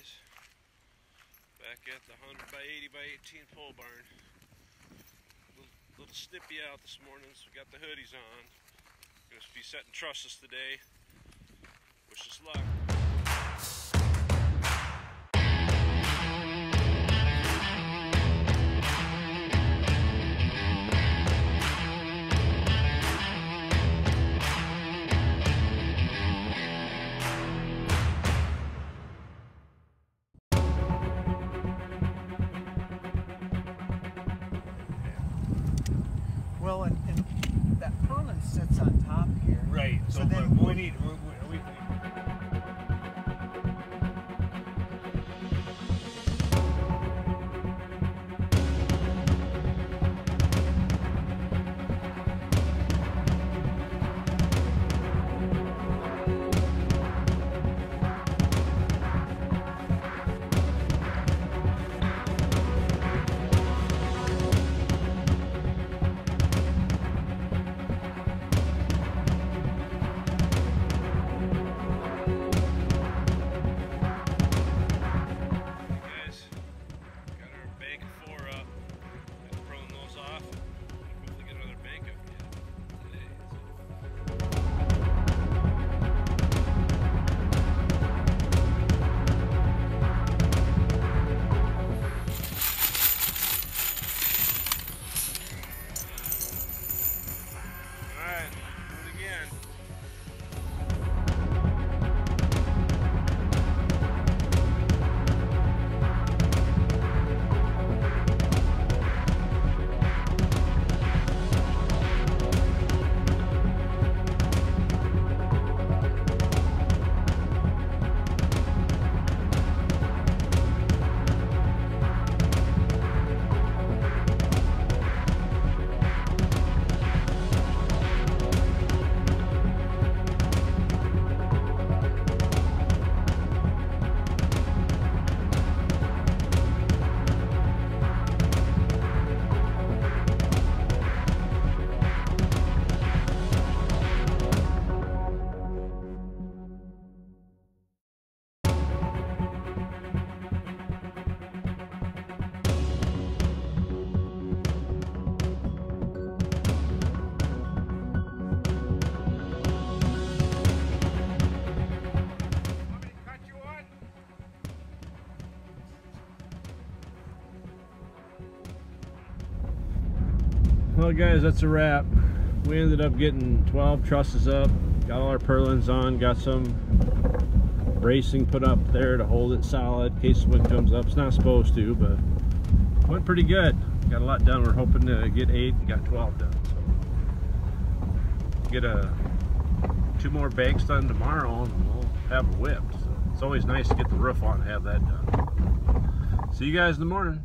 guys. Back at the 100 by 80 by 18 pole barn. Little, little snippy out this morning, so we got the hoodies on. Gonna be setting trusses today. Wish us luck. Well, and, and that purlin sits on top here. Right. So, So then we need. We, we, Well, guys, that's a wrap. We ended up getting 12 trusses up, got all our purlins on, got some bracing put up there to hold it solid in case the wind comes up. It's not supposed to, but went pretty good. Got a lot done. We're hoping to get eight and got 12 done. So get a two more banks done tomorrow and we'll have a whip. So it's always nice to get the roof on and have that done. See you guys in the morning.